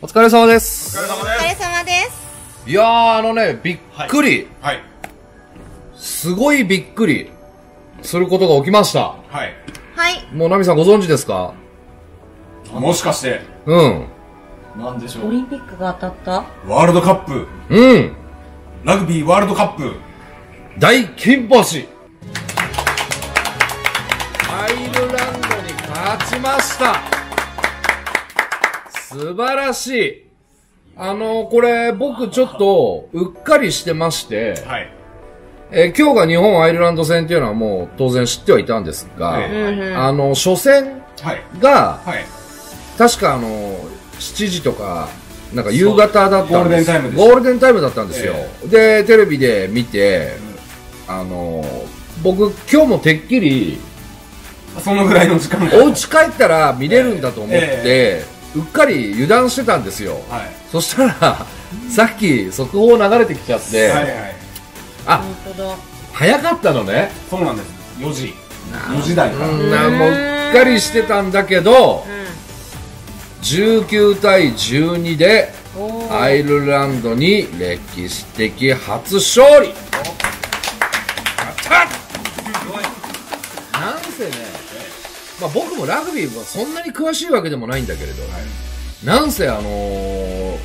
お疲れ様です。お疲れ様お疲れ様です。いやー、あのね、びっくり、はい。すごいびっくりすることが起きました。はい。はい。もうナミさんご存知ですか？もしかして、うん。なんでしょオリンピックが当たった？ワールドカップ、うん。ラグビーワールドカップ、大金星アイルランドに勝ちました素晴らしいあの、これ、僕ちょっと、うっかりしてまして、はい。えー今日が日本アイルランド戦っていうのはもう当然知ってはいたんですが。あの、初戦はい。が、はい。確かあの、7時とか、なんか夕方だったんですゴールデンタイムゴールデンタイムだったんですよ。で、テレビで見て、あの、僕今日もてっきり、そのぐらいの時間が。お家帰ったら見れるんだと思って、えうっかり油断してたんですよ。はい。そしたら、さっき速報流れてきちゃって、はいはい。あ、本当だ。早かったのね。そうなんです。4時。4時台から。うん、なもううっかりしてたんだけど、19対12で。アイルランドに歴史的初勝利やったなんせね、まあ、僕もラグビーはそんなに詳しいわけでもないんだけれど、なんせあのー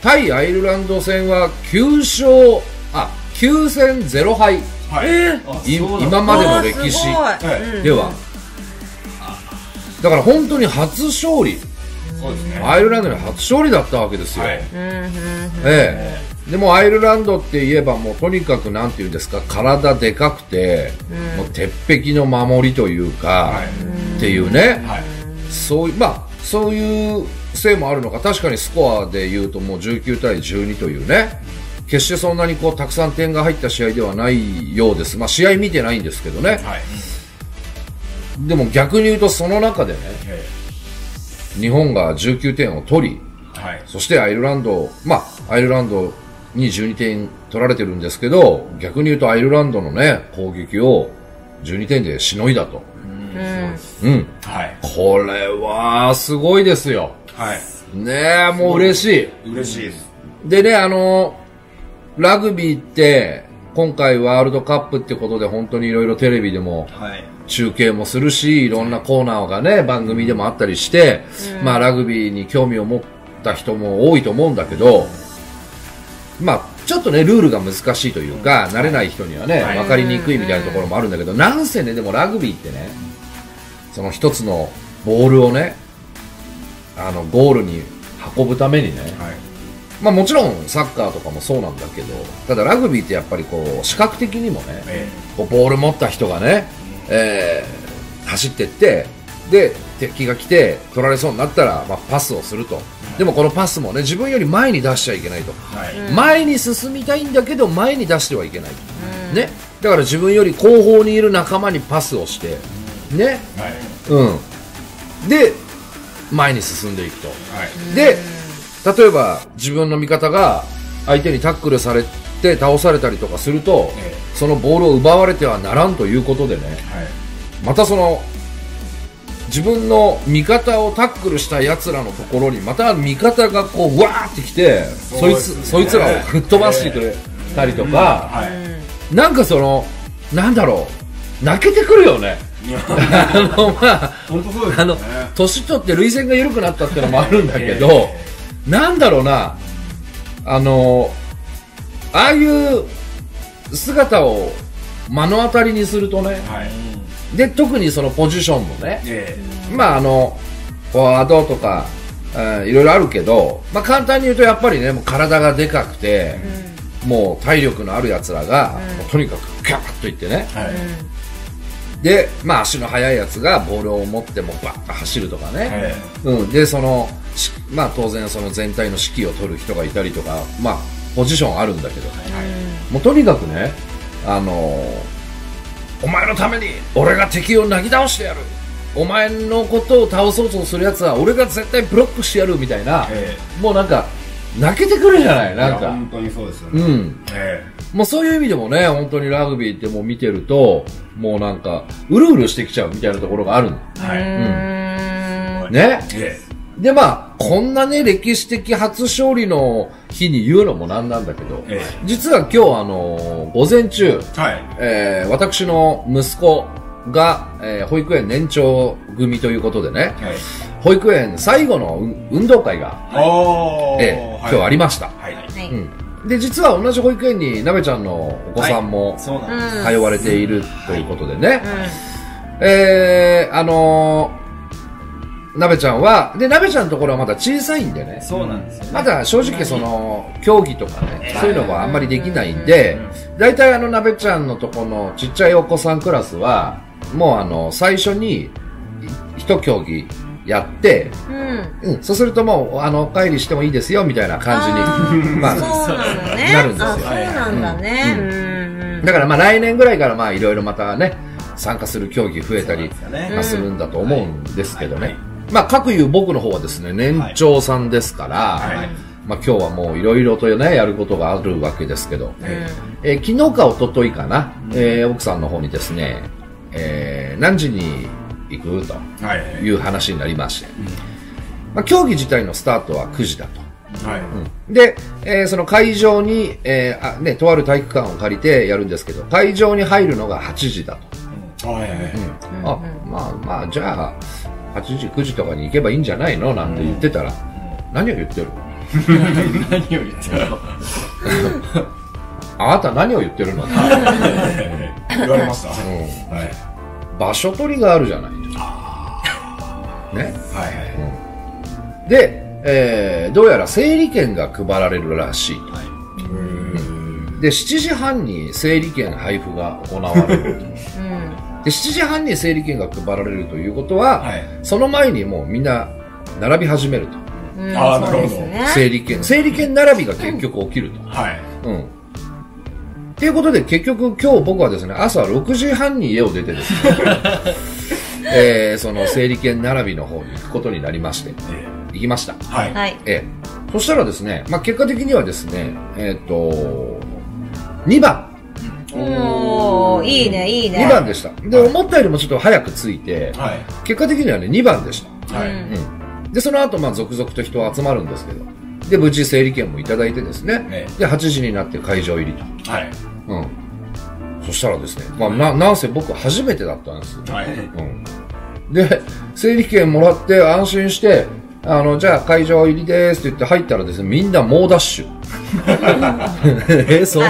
対アイルランド戦は9勝、あ、9戦0敗。はい。えあいそうだ今までの歴史では、だから本当に初勝利、そうですね。アイルランドに初勝利だったわけですよ。はい。ええ、でもアイルランドって言えばもうとにかくなんていうんですか体でかくて、もう鉄壁の守りというか、はいっていうね、はい。そういうまあそういうせいもあるのか。確かにスコアで言うともう19対12というね。決してそんなにこうたくさん点が入った試合ではないようです。まあ試合見てないんですけどね。はい。でも逆に言うとその中でねえ日本が19点を取りえはい。そしてアイルランド、まあ、アイルランドに12点取られてるんですけど、逆に言うとアイルランドのね、攻撃を12点でしのいだと。うん。うん。はい。これは、すごいですよ。はい。ねえ、もう嬉し嬉しいです。い。でね、あの、ラグビーって、今回ワールドカップってことで本当にいろいろテレビでもはい。中継もするし、いろんなコーナーがね、番組でもあったりして、まあラグビーに興味を持った人も多いと思うんだけど、まあちょっとね、ルールが難しいというか、慣れない人にはね、はい。分かりにくいみたいなところもあるんだけど、なんせね、でもラグビーってね、その一つのボールをね、あの、ゴールに運ぶためにね、はい。まあもちろんサッカーとかもそうなんだけど、ただラグビーってやっぱりこう、視覚的にもね、えこうボール持った人がね、えー走ってってで敵が来て取られそうになったら、まあ、パスをすると。でもこのパスもね自分より前に出しちゃいけないと、えはい。前に進みたいんだけど前に出してはいけない、ね、だから自分より後方にいる仲間にパスをして。ね。はい。うん。で前に進んでいくと。はい。で例えば自分の味方が相手にタックルされて倒されたりとかすると、え。そのボールを奪われてはならんということでね。はい。またその自分の味方をタックルした奴らのところにまた味方がこうわーってきてそ,、いつそいつらを吹っ飛ばしてくれたりとか、はい。なんかそのなんだろう泣けてくるよね あのまああの。年取って涙腺が緩くなったっていうのもあるんだけど、なんだろうなあのああいう姿を目の当たりにするとねはい。で特にそのポジションもねえまああのフォワードとか、うんいろいろあるけど、まあ、簡単に言うとやっぱりねもう体がでかくて、もう体力のあるやつらが、もうとにかくガーッといってね。えはい。で、まあ、足の速いやつがボールを持ってもバッと走るとかね、えうん、でそのしまあ当然その全体の指揮を取る人がいたりとかまあポジションあるんだけど、もうとにかくねあのーお前のために俺が敵をなぎ倒してやる。お前のことを倒そうとするやつは俺が絶対ブロックしてやるみたいな、えもうなんか泣けてくるじゃないえなんか。本当にそうですよね。うん。えもうそういう意味でもね本当にラグビーってもう見てるともうなんかうるうるしてきちゃうみたいなところがあるの。えはい。ね。えで、まあ、こんなね、歴史的初勝利の日に言うのもなんなんだけど、え実は今日、あの午前中、はい。えー私の息子が、えー保育園年長組ということでね、はい。保育園最後の運運動会が、おー。えー今日ありました。はい。はい。うん。で、実は同じ保育園になべちゃんのお子さんもそうなんです。通われているということでね、うえー、あのー、なべちゃんは、で、なべちゃんのところはまだ小さいんでね、そうなんですよね。まだ正直その、競技とかね、そういうのがあんまりできないんで、大体あの、なべちゃんのとこのちっちゃいお子さんクラスは、もうあの、最初に、い一競技やって、ん。うん。うん、そうするともう、あの、お帰りしてもいいですよ、みたいな感じに、あ まあ、そうなのね。なるんですよあ、そうなんだね。ううんん。うん。だからまあ来年ぐらいからまあいろいろまたね、参加する競技増えたりするんだと思うんですけどね。はいはいまあ各いう僕の方はですね、年長さんですから、はいまあ今日はもういろいろとね、やることがあるわけですけど、ええー昨日か一昨日かな、えー奥さんの方にですね、えー何時に行くとい。いう話になりまして、まあ競技自体のスタートは9時だと。はい。で、えーその会場に、えーあね、とある体育館を借りてやるんですけど、会場に入るのが8時だと。はいはいはい。あ、まあまあ、じゃあ、8時、9時とかに行けばいいんじゃないの？なんて言ってたら、何を言ってる？何を言ってるの？あなた何を言ってるの、うん、言われました？はい。場所取りがあるじゃない。ね？はいはい。で、えーどうやら整理券が配られるらしい。で、7時半に整理券配布が行われる。で、7時半に整理券が配られるということは、はいその前にもうみんな並び始めると。うん。あーそうですね。整理券。整理券並びが結局起きると。はい。うん。っていうことで結局今日僕はですね、朝6時半に家を出てですね、えーその整理券並びの方に行くことになりまして、え行きました。ーはい。はい。ええ。そしたらですね、まあ、結果的にはですね、えっ、と、2番。いいね、いいね。2番でした。で、思ったよりもちょっと早く着いて、はい。結果的にはね、2番でした。はい。うん。で、その後、まあ、続々と人は集まるんですけど、で、無事整理券もいただいてですね、えで、8時になって会場入りと。はい。うん。そしたらですね、まあ、な、なんせ僕初めてだったんですよ。はい。うん。で、整理券もらって安心して、あの、じゃあ会場入りですって言って入ったらですね、みんな猛ダッシュ。え、そ、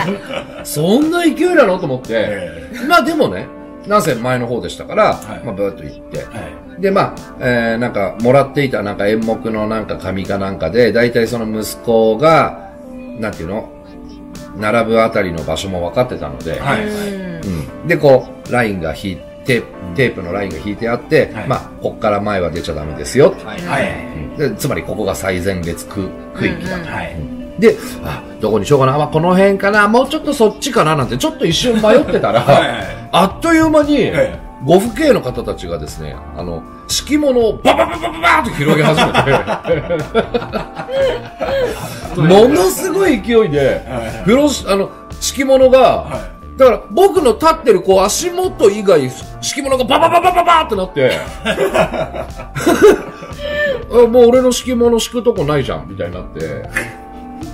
そんな勢いなの？と思って、えまあでもね、なんせ前の方でしたから、はいまあブーッと行って、ーはい。で、まあ、えーなんか、もらっていたなんか演目のなんか紙かなんかで、大体その息子が、なんていうの？並ぶあたりの場所も分かってたので、はい。うん。で、こう、ラインが引いて、テープのラインが引いてあって、はいまあ、こっから前は出ちゃダメですよ。はい。でつまり、ここが最前列区区域だ。はい。で、あ、どこにしようかな、まあ、この辺かな、もうちょっとそっちかな、なんて、ちょっと一瞬迷ってたら、はいはいあっという間に、えご父兄の方たちがですね、あの、敷物をババババババーと広げ始めて、ものすごい勢いで、風呂し、あの、敷物が、はだから僕の立ってるこう足元以外、敷物がババババババーってなって、あもう俺の敷物敷くとこないじゃん、みたいになって、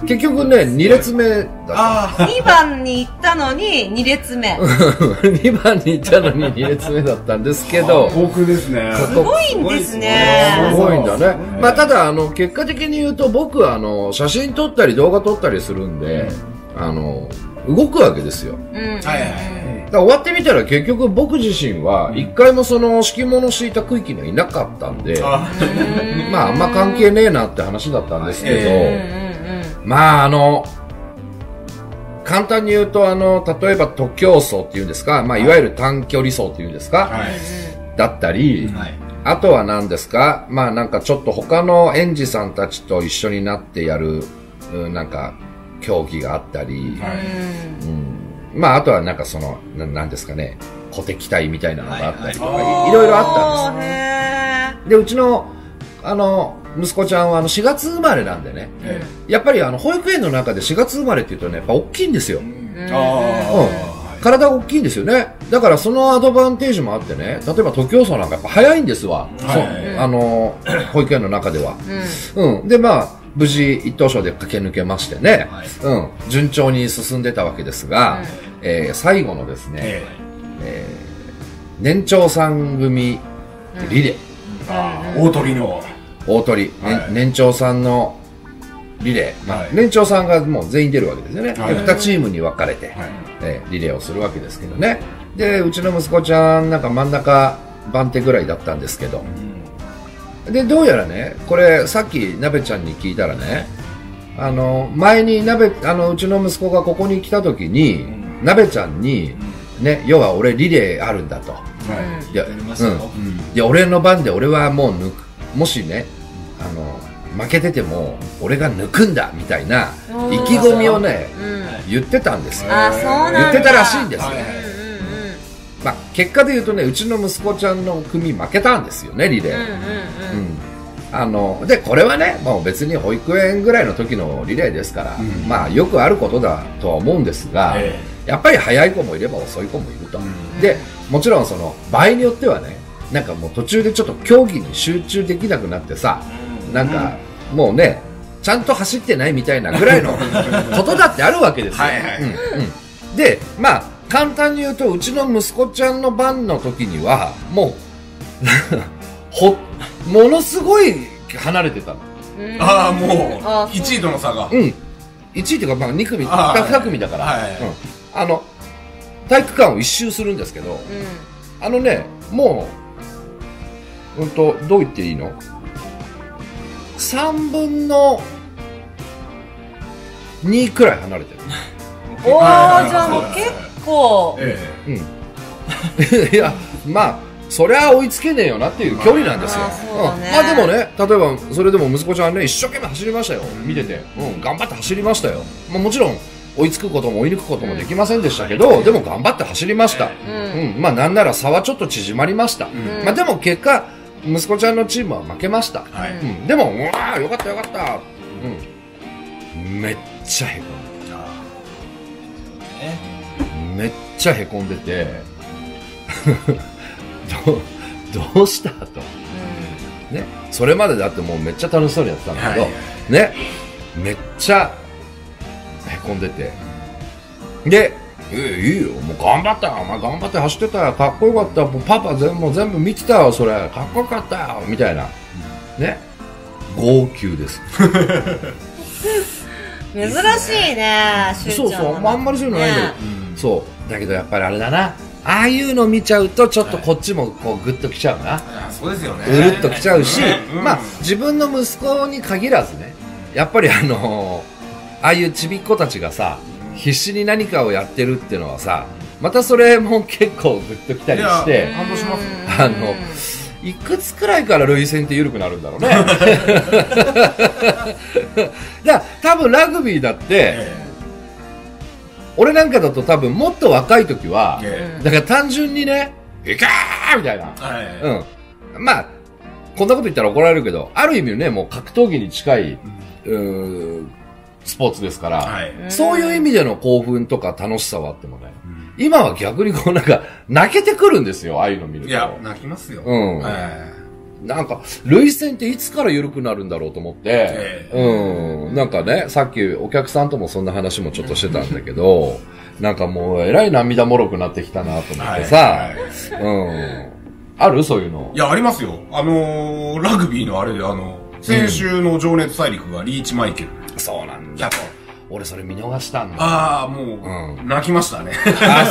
結局ね、2列目だった。あ2番に行ったのに、2列目。2番に行ったのに2列目だったんですけど、僕ですね。すごいんですすね。ごいんだね。ねまあ、ただ、あの、結果的に言うと、僕は、あの、写真撮ったり動画撮ったりするんで、あの、動くわけですよ。うん。はいはいだから終わってみたら結局僕自身は、一回もその敷物敷いた区域にはいなかったんで、あまあ、あんま関係ねえなって話だったんですけど、うんうんまあ、あの、簡単に言うと、あの、例えば徒競走っていうんですか、まあ、いわゆる短距離走っていうんですか、はい。だったり、はい。あとは何ですかまあなんかちょっと他の園児さんたちと一緒になってやる、うんなんか競技があったり、はいうんまああとはなんかその、ななんですかね、小敵隊みたいなのがあったりとか、はいはいいろいろあったんです。で、うちの、あの、息子ちゃんはあの4月生まれなんでね、えやっぱりあの保育園の中で4月生まれっていうとね、やっぱ大きいんですよ。ー。ーあ体が大きいんですよね。だからそのアドバンテージもあってね、例えば徒競走なんかやっぱ早いんですわ。そう。あの、保育園の中では。うん。で、まあ、無事一等賞で駆け抜けましてね、はい。うん。順調に進んでたわけですが、えー最後のですね、ええ。ー年長さん組リレー、えああ大鳥の大鳥、ねはい。年長さんのリレー、まあはい。年長さんがもう全員出るわけですよね。はい。で2チームに分かれて、はい。えーリレーをするわけですけどね。で、うちの息子ちゃんなんか真ん中番手ぐらいだったんですけど、で、どうやらね、これさっきなべちゃんに聞いたらね、あの、前になべ、あの、うちの息子がここに来た時に、なべちゃんに、ね、要は俺リレーあるんだと。はい。いや、うん。いや、俺の番で俺はもう抜く、もしね、あの、負けてても、俺が抜くんだ、みたいな、意気込みをね、うん。言ってたんですよ。言ってたらしいんですはいね。うんうんうん。まあ、結果で言うとね、うちの息子ちゃんの組負けたんですよね、リレー。うんうんうんあの、で、これはね、もう別に保育園ぐらいの時のリレーですから、うんまあ、よくあることだとは思うんですが、えやっぱり早い子もいれば遅い子もいると。うんで、もちろんその、場合によってはね、なんかもう途中でちょっと競技に集中できなくなってさ、なんか、もうね、ちゃんと走ってないみたいなぐらいの ことだってあるわけですよ。はいはいうんうんで、まあ、簡単に言うと、うちの息子ちゃんの番の時には、もう、ほ、ものすごい離れてたの。うん。ああもうあそう1位との差がうん。1位っていうか、まあ、2組、あー 2, 組だから、はいはいうん。あの、体育館を一周するんですけど、あのね、もう、うんと、どう言っていいの ?3 分の2くらい離れてる。うん。おー、じゃあもう結構。え いや、まあ、そりゃ追いつけねえよなっていう距離なんですよ。まあまあでもね、例えば、それでも息子ちゃんね、一生懸命走りましたよ。見てて。うん、頑張って走りましたよ。まあもちろん、追いつくことも追い抜くこともできませんでしたけど、でも頑張って走りました。うんうん、まあなんなら差はちょっと縮まりました。んまあでも結果、息子ちゃんのチームは負けました。えはいうん、でも、うわーよかったよかった。うん。めっちゃへこんでめっちゃへこんでて、どどうしたと。ね。それまでだってもうめっちゃ楽しそうにやってたんだけど、はいね。めっちゃへこんでて。で、いいいいよ、もう頑張ったよ、お前頑張って走ってたよ、かっこよかった。よ、もうパパ全部全部見てたよ、それ、かっこよかったよ、みたいな。ね。号泣です。珍しいね、そうそう、ああんまりそういうのないんだけど、そう。だけどやっぱりあれだな。ああいうの見ちゃうと、ちょっとこっちもこうグッときちゃうな。あそうですよね。うるっときちゃうし、うん。まあ自分の息子に限らずね、やっぱりあのああいうちびっ子たちがさ、必死に何かをやってるっていうのはさ、またそれも結構グッときたりしいてや、感動しますよあの、いくつくらいから涙腺って緩くなるんだろうね。だ多分ラグビーだって、え俺なんかだと多分もっと若い時は、えだから単純にね、いけーみたいな。うん。まあ、こんなこと言ったら怒られるけど、ある意味ね、もう格闘技に近い、うーんスポーツですから、はい。そういう意味での興奮とか楽しさはあってもね、今は逆にこうなんか、泣けてくるんですよ、ああいうの見ると。いや泣きますよ。うん。えなんか、涙腺っていつから緩くなるんだろうと思って、えうん。なんかね、さっきお客さんともそんな話もちょっとしてたんだけど、なんかもうえらい涙もろくなってきたなと思ってさ、はい。うん。あるそういうの？い。やありますよ。あのーラグビーのあれであの先週の情熱大陸がリーチマイケルそうなんだ。俺それ見逃したんだ。ああもう、う泣きましたね あ、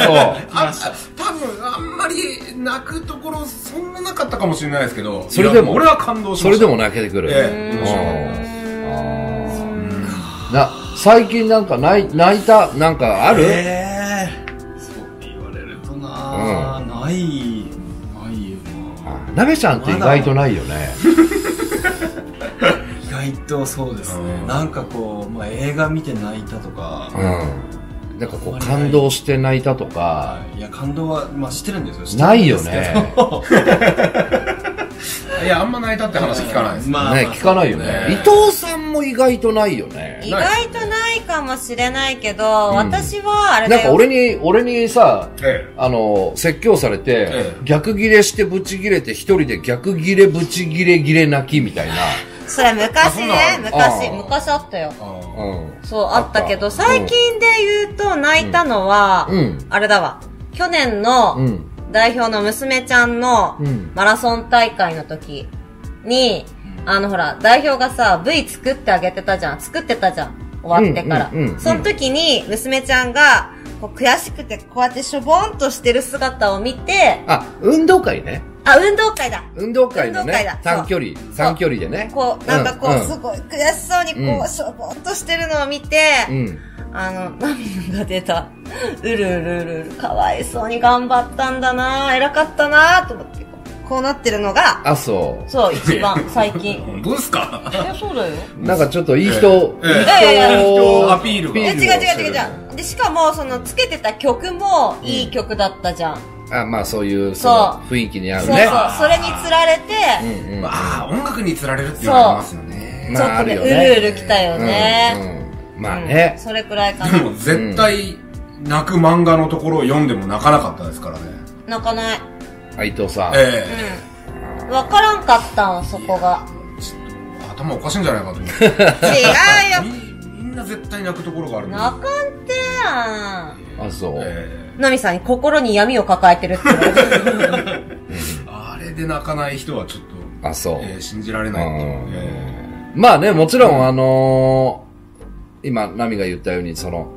あ多分あんまり泣くところそんななかったかもしれないですけどそれでもいや俺は感動そう。しましたそれでも泣けてくる。ええうんな、最近なんか泣い泣いた、なんかある、ええそう言われるとな、ないないよあなべちゃんって意外とないよね。な意外とそうですね、うんなんかこう、まあ、映画見て泣いたとか、うん。なんかこう感動して泣いたとか、はいいや感動は、まあ、してるんですよないよね。ど いやあんま泣いたって話聞かないですまあね、聞かないよね。ね伊藤さんも意外とないよね。意外とないかかもしれないけど、私はあれだよ。なんか俺に、俺にさ、えあの、説教されて、ええ逆ギレしてブチギレて一人で逆ギレブチギレギレ泣きみたいな。それ昔ね、昔、昔あったよ。そう、あったけど、最近で言うと泣いたのは、うんあれだわ。去年のうん。代表の娘ちゃんのうんマラソン大会の時に、あのほら、代表がさ、V 作ってあげてたじゃん。作ってたじゃん。終わってから。その時に、娘ちゃんが、こう悔しくてこうやってしょぼんとしてる姿を見て、あ、運動会ね。あ、運動会だ運動会のね短距離、短距離でね。こう、なんかこう、うんすごい悔しそうにこう、うんしょぼんとしてるのを見て、うん。あの、涙が出た。うるうるうるうる、かわいそうに頑張ったんだな偉かったなと思って、こうなってるのが、あ、そう。そう、一番、最近。本当ですか？いや、そうだよ。なんかちょっといい人、ええいいいやいやいや人アピールがえ、違う違う違うう。違う。で、しかも、その、つけてた曲も、いい曲だったじゃん。あ、まあそういう、そ雰囲気に合そううね。そう、それにつられて、うんうん。ああ、音楽に釣られるっていうのがありますよね。ちょっとね、うるうる来たよね。うんうんまあうんね。それくらいかな。でも絶対、泣く漫画のところを読んでも泣かなかったですからね。泣かない。伊藤さん。えうん。わからんかったん、そこが。えちょっと頭おかしいんじゃないかと思って。違うよ。みみんな絶対泣くところがある泣かんてやあ、そう。えん。ナミさんに心に闇を抱えてるってあれで泣かない人はちょっと、あ、そう。ええ信じられないと。うんえまあね、もちろん、あのー今、ナミが言ったように、その、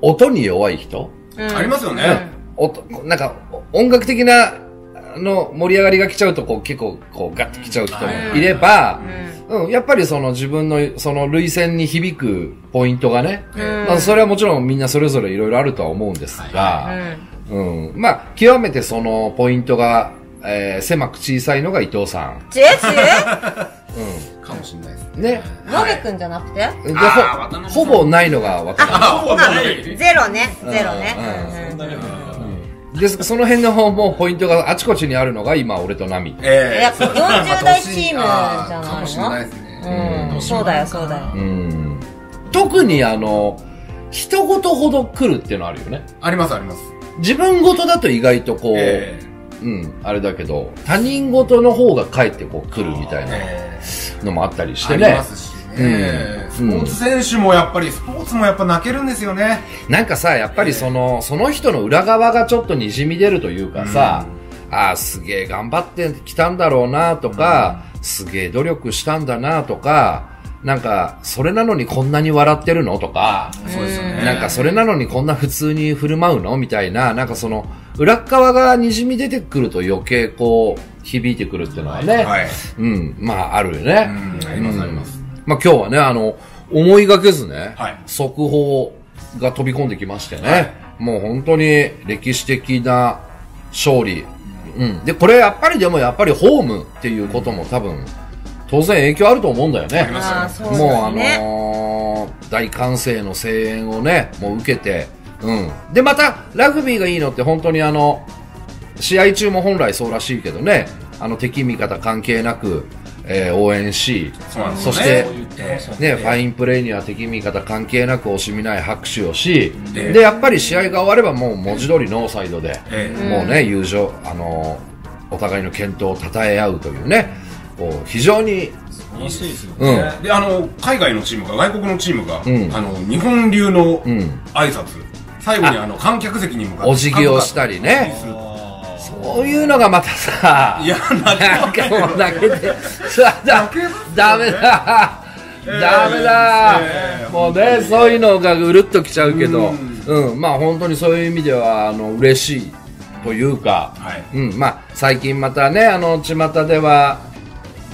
音に弱い人うんありますよね。音、なんか、音楽的な、あの、盛り上がりが来ちゃうと、こう、結構、こう、ガッと来ちゃう人もいれば、うん、やっぱりその自分の、その類線に響くポイントがね、うん。まあ、それはもちろんみんなそれぞれいろいろあるとは思うんですが、うん、まあ、極めてそのポイントが、えー狭く小さいのが伊藤さん。ちえちうかもしれないですん。ね。えのべくんじゃなくて？でほほぼないのが渡辺あ、ほぼない。ゼロね。ゼロね。うん。うん。うんで、その辺の方もポイントがあちこちにあるのが今、俺とナミ。ええやっぱ40代チームじゃないのかもしれないですね。うん。そうだよ、そうだよ。うん。特にあの、人事ほど来るっていうのあるよね。ありますあります。自分事だと意外とこう、えうん、あれだけど、他人事の方がかえってこう来るみたいなえのもあったりしてねありま。すしね。スうんポーツ選手もやっぱり、スポーツもやっぱ泣けるんですよね。なんかさ、やっぱりその、その人の裏側がちょっと滲み出るというかさ、ああ、すげえ頑張ってきたんだろうなとか、すげえ努力したんだなとか、なんか、それなのにこんなに笑ってるのとか、そうですよね。なんかそれなのにこんな普通に振る舞うのみたいな、なんかその、裏っ側が滲み出てくると余計こう、響いてくるっていうのはね、はい。うん、まああるよね。うん、ありますあります。まあ今日はね、あの、思いがけずね、はい速報が飛び込んできましてね、もう本当に歴史的な勝利。うん。で、これやっぱりでもやっぱりホームっていうことも多分、当然影響あると思うんだよね。ありますああ、そうもうあ。のー大歓声の声援をね、もう受けて、うん。で、また、ラグビーがいいのって本当にあの、試合中も本来そうらしいけどね、あの、敵味方関係なく、えー応援し、ね。そしてえね、ファインプレーには敵味方関係なく惜しみない拍手をし、ええ。で、やっぱり試合が終わればもう文字通りノーサイドで、ええ。もうね、友情、あのーお互いの健闘を称え合うというね、こう、非常に、楽しいですよね。うん、で、あの、海外のチームが、外国のチームが、ん。あの、日本流のうん、挨拶、最後にあの、観客席に向かって、お辞儀をしたりね。そういうのがまたさ、いや、なんかもう泣けて、さだダメだ、ダメだ、ええもうね、そういうのがうるっときちゃうけど、ううん、まあ本当にそういう意味では、あの、嬉しいというか、はい。うん、まあ最近またね、あの、巷では、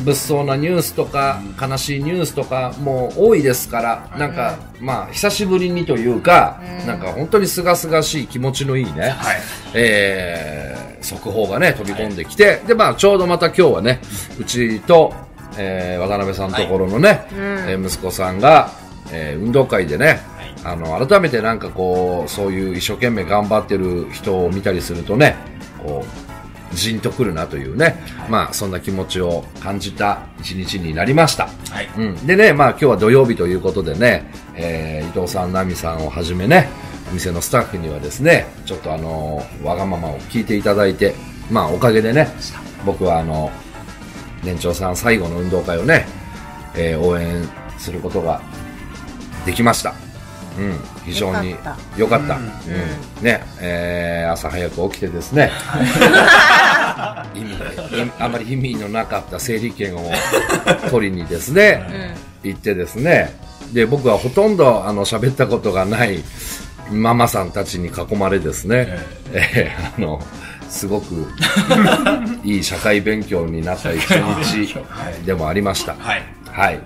物騒なニュースとか、悲しいニュースとかも多いですから、なんか、まあ、久しぶりにというか、なんか本当に清々しい気持ちのいいね、はい。えー、速報がね、飛び込んできて、で、まあ、ちょうどまた今日はね、うちと、えー、渡辺さんのところのね、えー息子さんが、えー運動会でね、あの、改めてなんかこう、そういう一生懸命頑張ってる人を見たりするとね、こう、じんとくるなというね、まあそんな気持ちを感じた一日になりました。はい。うん。でね、まあ今日は土曜日ということでね、えー、伊藤さん、奈美さんをはじめね、お店のスタッフにはですね、ちょっとあのわがままを聞いていただいて、まあおかげでね、僕はあの、年長さん最後の運動会をね、えー応援することができました。うん、非常によか良かった。うんね、えー朝早く起きてですね、意味あまり意味のなかった整理券を取りにですね、行ってですね、で、僕はほとんどあの喋ったことがないママさんたちに囲まれですね、えーあの、すごくいい社会勉強になった一日でもありました。はい。はい。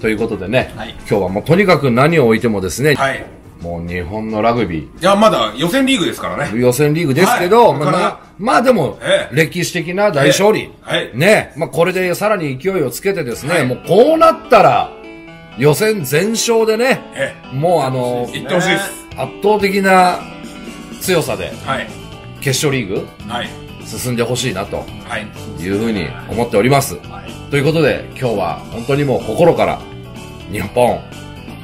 ということでね、はい今日はもうとにかく何を置いてもですね、はい。もう日本のラグビー、いや、まだ予選リーグですからね。予選リーグですけど、はいまあ、まあでも、ええ歴史的な大勝利。はいね、まあこれでさらに勢いをつけてですね、はいもうこうなったら、予選全勝でね、えもうあの、え、行ってほしいです。圧倒的な強さではい。決勝リーグはい。進んでほしいなとはい。いうふうに思っております。ということで、今日は本当にもう心から、日本、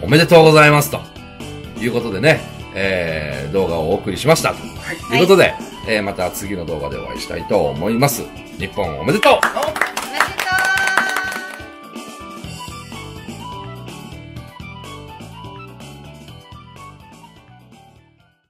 おめでとうございますということでね、えー、動画をお送りしました。ということで、えー、また次の動画でお会いしたいと思います。日本おめでとう